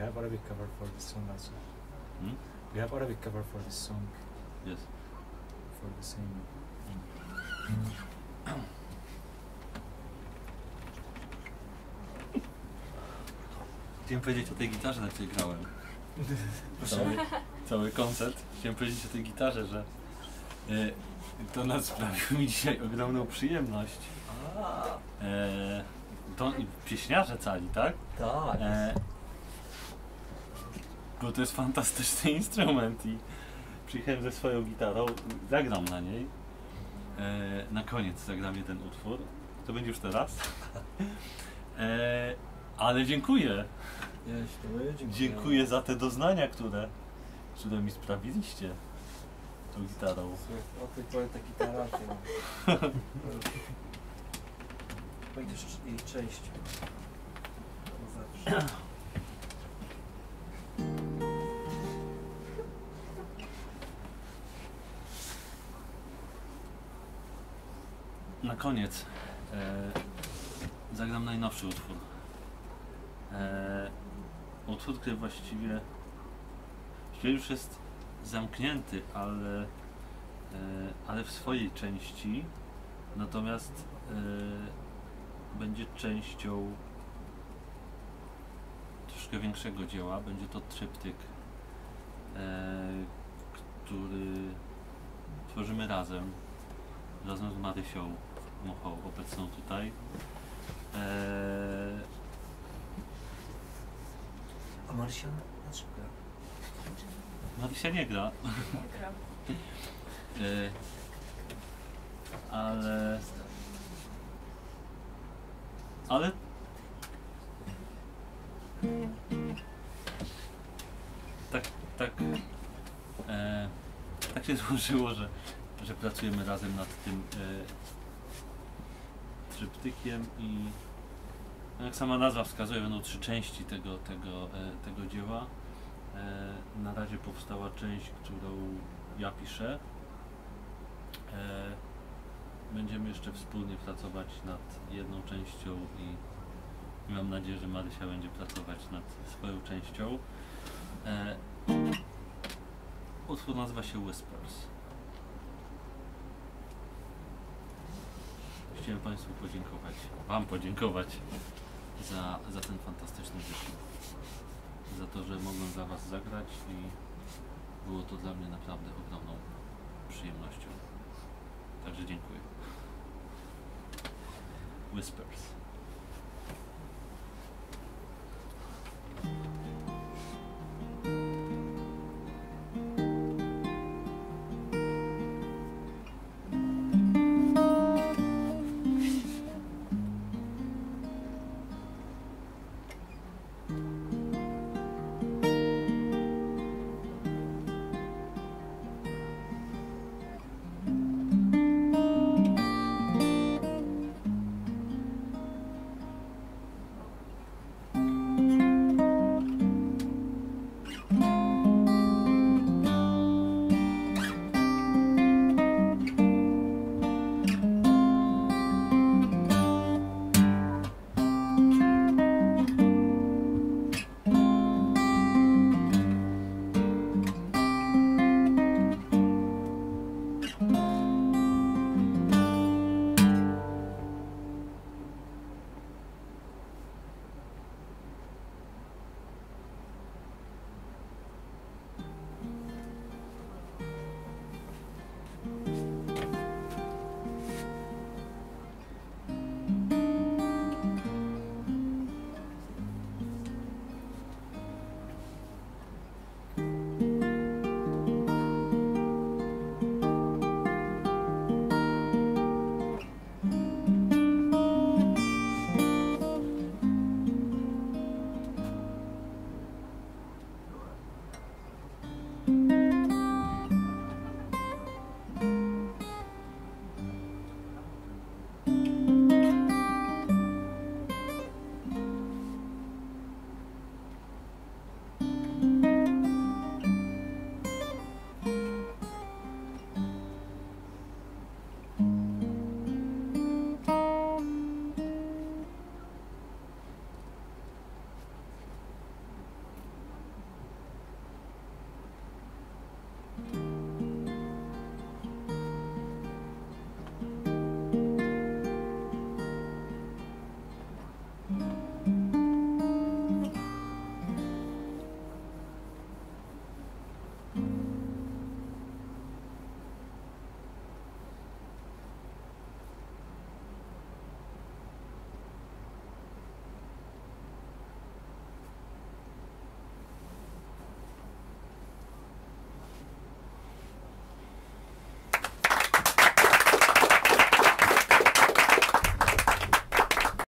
have Arabic cover for this song also. Hmm? We have Arabic cover for this song Yes. for the same. Chciałem powiedzieć o tej gitarze, na której grałem. Cały, cały koncert. Chciałem powiedzieć o tej gitarze, że e, to nas sprawiło mi dzisiaj ogromną przyjemność. E, to i pieśniarze cali, tak? tak. E, bo to jest fantastyczny instrument i przyjechałem ze swoją gitarą, zagram na niej. E, na koniec zagram jeden utwór. To będzie już teraz. E, ale dziękuję. Jeśli dziękuję. Dziękuję za te doznania, które, które mi sprawiliście tą gitarą. Słuchaj, O tej pory ta gitara się... Będziesz jej część. To zawsze. Na koniec e, zagram najnowszy utwór. E, utwór, który właściwie, właściwie już jest zamknięty, ale, e, ale w swojej części. Natomiast e, będzie częścią troszkę większego dzieła. Będzie to tryptyk, e, który tworzymy razem razem z Marysią Mochą obecną tutaj. Eee, A Marysia na czym gra? Marysia nie gra, Gram. eee, ale ale tak, tak e, tak się złożyło, że, że pracujemy razem nad tym e, tryptykiem i no jak sama nazwa wskazuje, będą trzy części tego, tego, e, tego dzieła. E, na razie powstała część, którą ja piszę. E, będziemy jeszcze wspólnie pracować nad jedną częścią i mam nadzieję, że Marysia będzie pracować nad swoją częścią. E, utwór nazywa się Whispers. Chciałem Państwu podziękować, Wam podziękować za, za ten fantastyczny wysiłek. Za to, że mogłem dla Was zagrać i było to dla mnie naprawdę ogromną przyjemnością. Także dziękuję. Whispers.